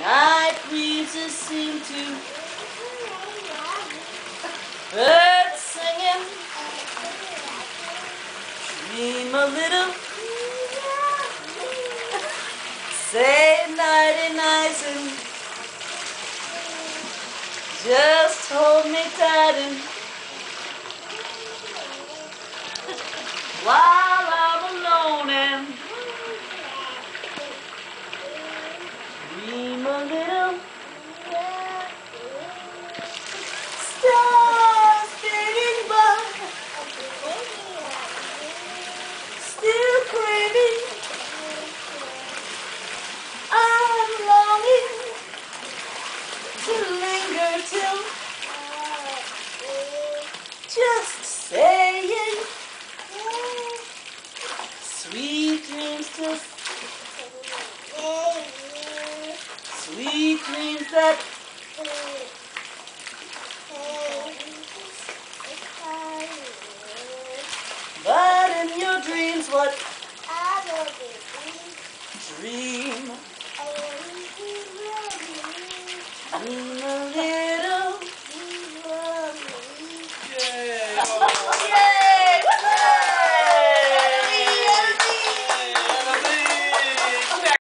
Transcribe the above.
Night breezes seem to birds singing. Dream a little. Say nighty nights and just hold me tight and while to linger till just saying sweet dreams to sweet dreams that but in your dreams what dream a little Yay! yeah